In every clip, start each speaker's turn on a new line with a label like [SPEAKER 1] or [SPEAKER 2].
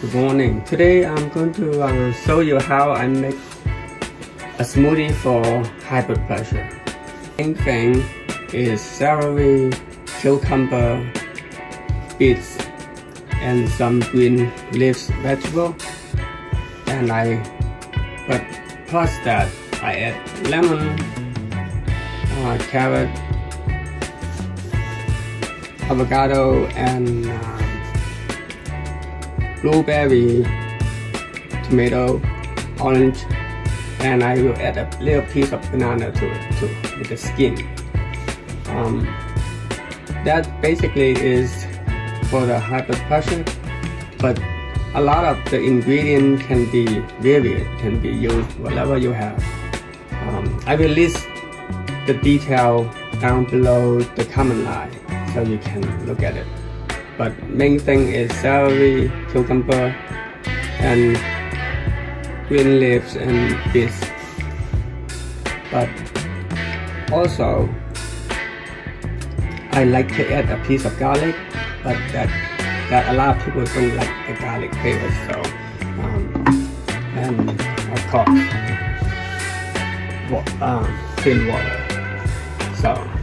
[SPEAKER 1] Good morning. Today I'm going to uh, show you how I make a smoothie for high blood pressure. Main thing is celery, cucumber, beets, and some green leaves vegetable. And I, but plus that I add lemon, uh, carrot, avocado, and uh, blueberry, tomato, orange, and I will add a little piece of banana to it too, with the skin. Um, that basically is for the pressure, but a lot of the ingredient can be varied, can be used whatever you have. Um, I will list the detail down below the comment line so you can look at it but main thing is celery, cucumber, and green leaves and beets. But also, I like to add a piece of garlic, but that that a lot of people don't like the garlic flavor. So, um, and of course, um, clean water. So.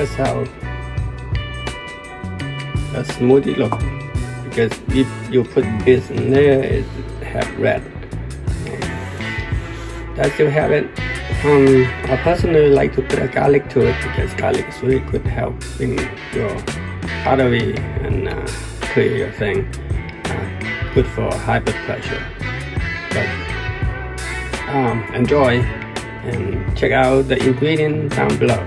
[SPEAKER 1] That's how a smoothie look. Because if you put this in there it have red. That you have it? Um, I personally like to put a garlic to it because garlic is really good help in your artery and uh, clear your thing. Uh, good for high blood pressure. But um, enjoy and check out the ingredient down below